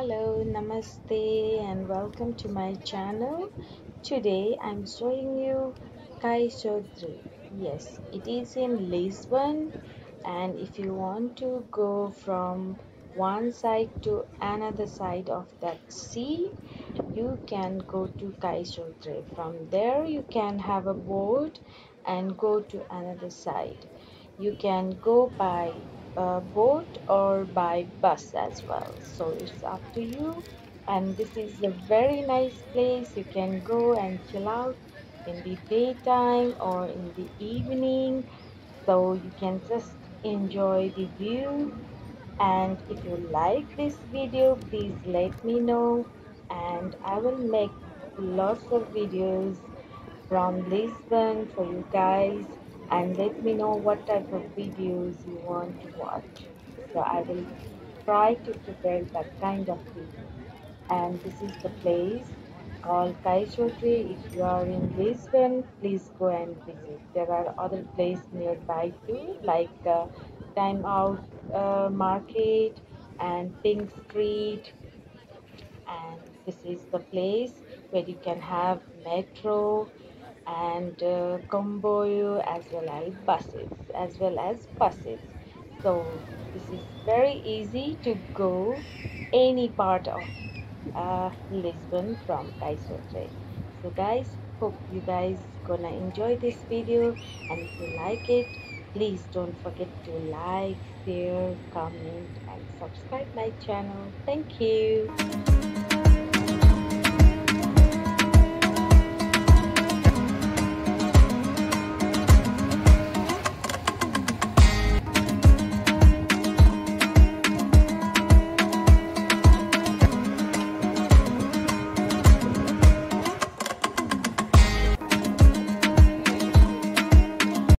Hello, namaste, and welcome to my channel. Today I'm showing you Cais Sodre. Yes, it is in Lisbon, and if you want to go from one side to another side of that sea, you can go to Cais Sodre. From there, you can have a boat and go to another side. You can go by uh, boat or by bus as well. So it's up to you. And this is a very nice place. You can go and chill out in the daytime or in the evening. So you can just enjoy the view. And if you like this video please let me know. And I will make lots of videos from Lisbon for you guys and let me know what type of videos you want to watch. So I will try to prepare that kind of video. And this is the place called Cais Sodre. If you are in Lisbon, please go and visit. There are other places nearby too, like uh, Time Out uh, Market and Pink Street. And this is the place where you can have metro and uh, comboio as well as buses as well as buses. So this is very easy to go any part of uh, Lisbon from Cais Sodre so guys hope you guys gonna enjoy this video. And if you like it please don't forget to like share comment and subscribe my channel. Thank you